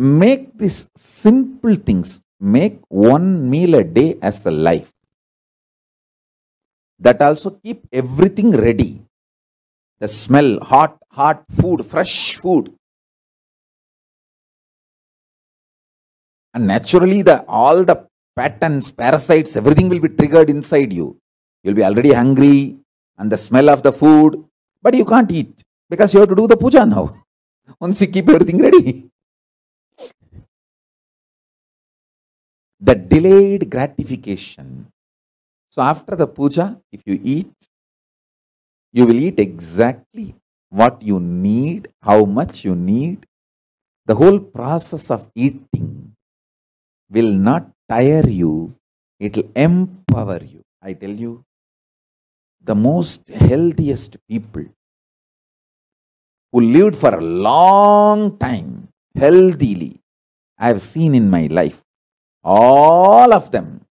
make these simple things, make one meal a day as a life. That also keep everything ready. The smell, hot, hot food, fresh food. And naturally, the all the patterns, parasites, everything will be triggered inside you. You'll be already hungry, and the smell of the food, but you can't eat because you have to do the puja now. Once you keep everything ready. The delayed gratification. So after the puja, if you eat, you will eat exactly what you need, how much you need. The whole process of eating will not tire you, it will empower you. I tell you, the most healthiest people who lived for a long time healthily, I have seen in my life, all of them,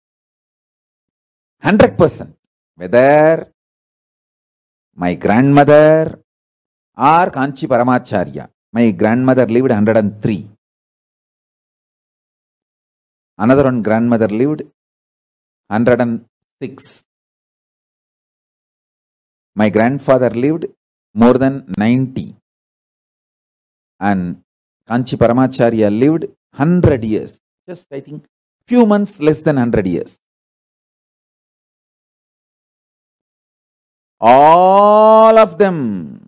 100%, whether my grandmother or Kanchi Paramacharya, my grandmother lived 103. Another one grandmother lived 106. My grandfather lived more than 90. And Kanchi Paramacharya lived 100 years. Just, I think, few months less than 100 years. All of them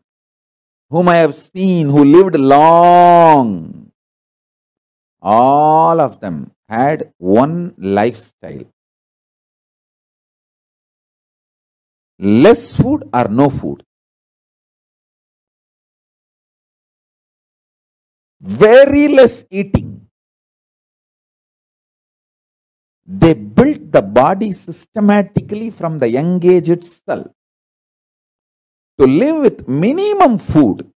whom I have seen who lived long, all of them had one lifestyle less food or no food. Very less eating. They built the body systematically from the young age itself to live with minimum food,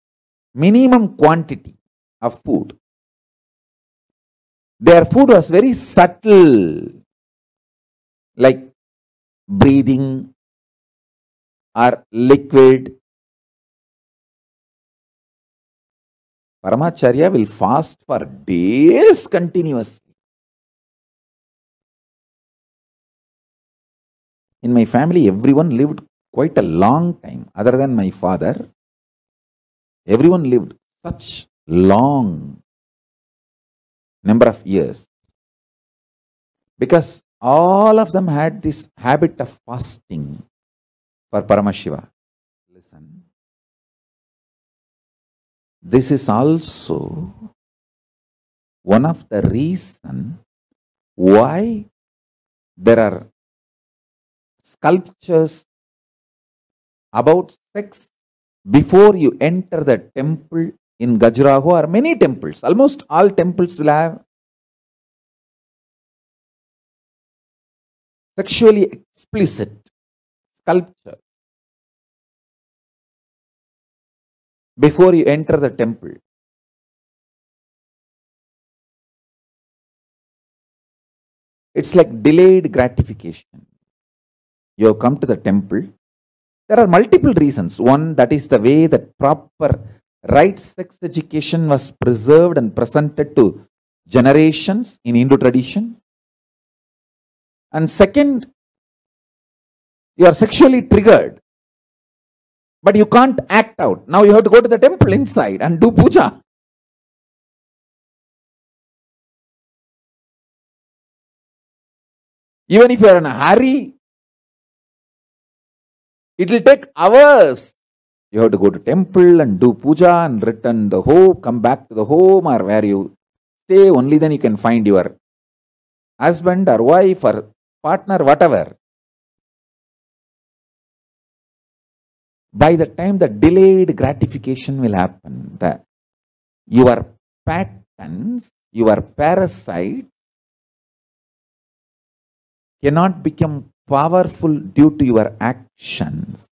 minimum quantity of food. Their food was very subtle, like breathing or liquid. Paramacharya will fast for days continuously. In my family, everyone lived quite a long time, other than my father. Everyone lived such long number of years because all of them had this habit of fasting for Paramashiva. Listen. This is also one of the reason why there are sculptures about sex before you enter the temple in Khajuraho or many temples. Almost all temples will have sexually explicit sculpture before you enter the temple. It's like delayed gratification. You have come to the temple. There are multiple reasons. One, that is the way that proper right sex education was preserved and presented to generations in Hindu tradition. And second, you are sexually triggered, but you can't act out. Now you have to go to the temple inside and do puja. Even if you are in a hurry, it will take hours. You have to go to temple and do puja and return the home, come back to the home or where you stay. Only then you can find your husband or wife or partner, whatever. By the time the delayed gratification will happen, the your patterns, your parasites cannot become powerful due to your actions.